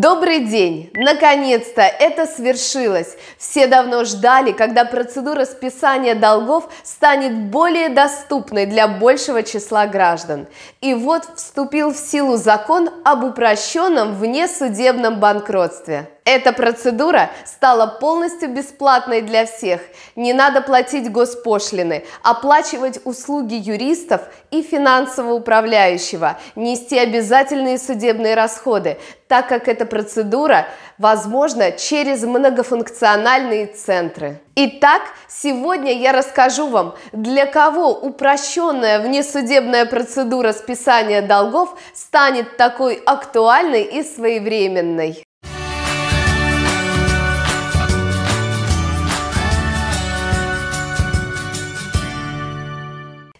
Добрый день! Наконец-то это свершилось! Все давно ждали, когда процедура списания долгов станет более доступной для большего числа граждан. И вот вступил в силу закон об упрощенном внесудебном банкротстве. Эта процедура стала полностью бесплатной для всех. Не надо платить госпошлины, оплачивать услуги юристов и финансового управляющего, нести обязательные судебные расходы, так как эта процедура возможна через многофункциональные центры. Итак, сегодня я расскажу вам, для кого упрощенная внесудебная процедура списания долгов станет такой актуальной и своевременной.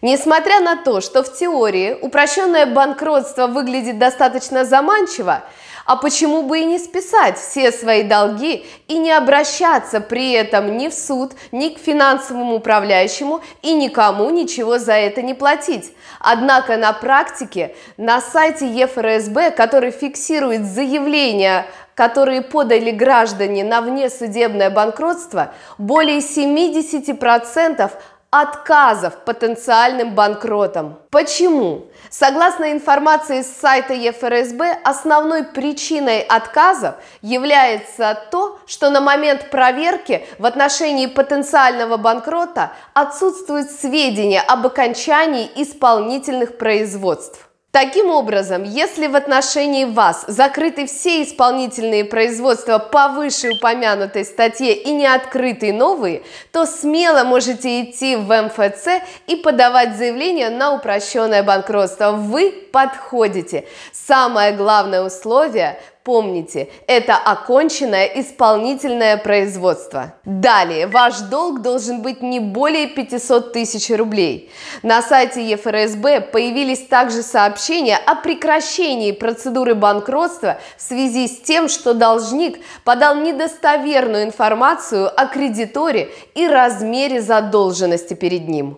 Несмотря на то, что в теории упрощенное банкротство выглядит достаточно заманчиво, а почему бы и не списать все свои долги и не обращаться при этом ни в суд, ни к финансовому управляющему и никому ничего за это не платить? Однако на практике на сайте ЕФРСБ, который фиксирует заявления которые подали граждане на внесудебное банкротство, более 70% отказов потенциальным банкротам. Почему? Согласно информации с сайта ЕФРСБ, основной причиной отказов является то, что на момент проверки в отношении потенциального банкрота отсутствуют сведения об окончании исполнительных производств. Таким образом, если в отношении вас закрыты все исполнительные производства по вышеупомянутой статье и не открыты новые, то смело можете идти в МФЦ и подавать заявление на упрощенное банкротство. Вы подходите. Самое главное условие Помните, это оконченное исполнительное производство. Далее, ваш долг должен быть не более 500 тысяч рублей. На сайте ЕФРСБ появились также сообщения о прекращении процедуры банкротства в связи с тем, что должник подал недостоверную информацию о кредиторе и размере задолженности перед ним.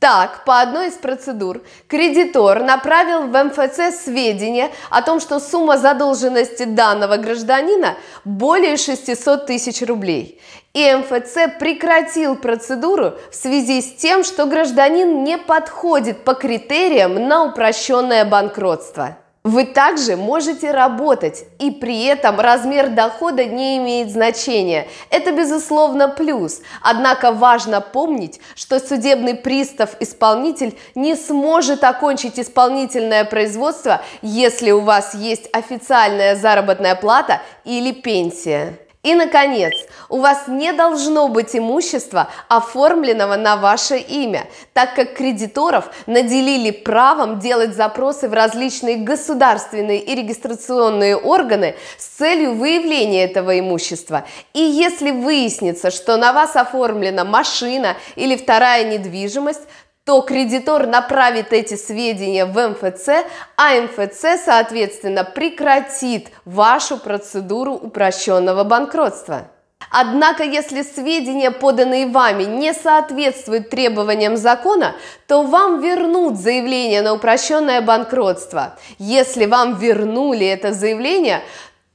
Так, по одной из процедур кредитор направил в МФЦ сведения о том, что сумма задолженности данного гражданина более 600 тысяч рублей. И МФЦ прекратил процедуру в связи с тем, что гражданин не подходит по критериям на упрощенное банкротство. Вы также можете работать, и при этом размер дохода не имеет значения. Это, безусловно, плюс. Однако важно помнить, что судебный пристав-исполнитель не сможет окончить исполнительное производство, если у вас есть официальная заработная плата или пенсия. И, наконец, у вас не должно быть имущества, оформленного на ваше имя, так как кредиторов наделили правом делать запросы в различные государственные и регистрационные органы с целью выявления этого имущества. И если выяснится, что на вас оформлена машина или вторая недвижимость, то кредитор направит эти сведения в МФЦ, а МФЦ, соответственно, прекратит вашу процедуру упрощенного банкротства. Однако, если сведения, поданные вами, не соответствуют требованиям закона, то вам вернут заявление на упрощенное банкротство. Если вам вернули это заявление,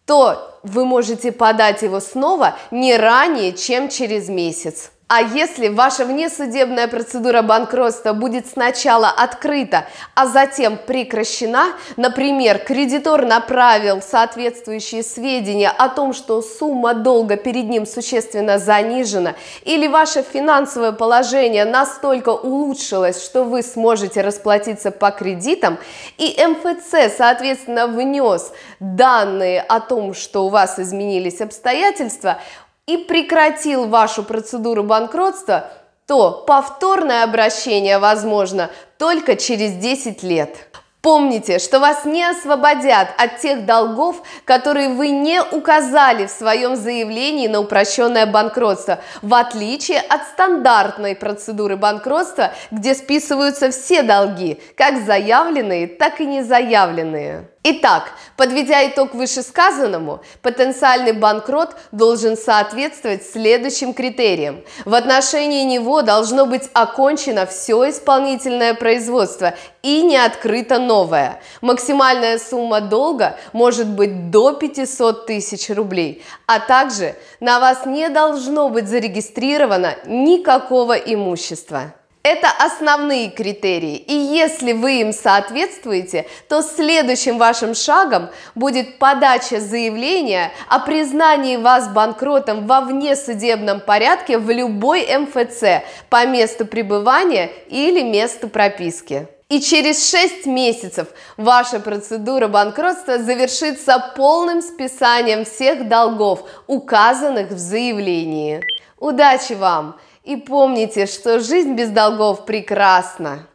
то вы можете подать его снова не ранее, чем через месяц. А если ваша внесудебная процедура банкротства будет сначала открыта, а затем прекращена, например, кредитор направил соответствующие сведения о том, что сумма долга перед ним существенно занижена, или ваше финансовое положение настолько улучшилось, что вы сможете расплатиться по кредитам, и МФЦ, соответственно, внес данные о том, что у вас изменились обстоятельства, и прекратил вашу процедуру банкротства, то повторное обращение возможно только через 10 лет. Помните, что вас не освободят от тех долгов, которые вы не указали в своем заявлении на упрощенное банкротство, в отличие от стандартной процедуры банкротства, где списываются все долги, как заявленные, так и незаявленные. Итак, подведя итог вышесказанному, потенциальный банкрот должен соответствовать следующим критериям. В отношении него должно быть окончено все исполнительное производство и не открыто новое. Максимальная сумма долга может быть до 500 тысяч рублей, а также на вас не должно быть зарегистрировано никакого имущества. Это основные критерии, и если вы им соответствуете, то следующим вашим шагом будет подача заявления о признании вас банкротом во внесудебном порядке в любой МФЦ по месту пребывания или месту прописки. И через 6 месяцев ваша процедура банкротства завершится полным списанием всех долгов, указанных в заявлении. Удачи вам! И помните, что жизнь без долгов прекрасна.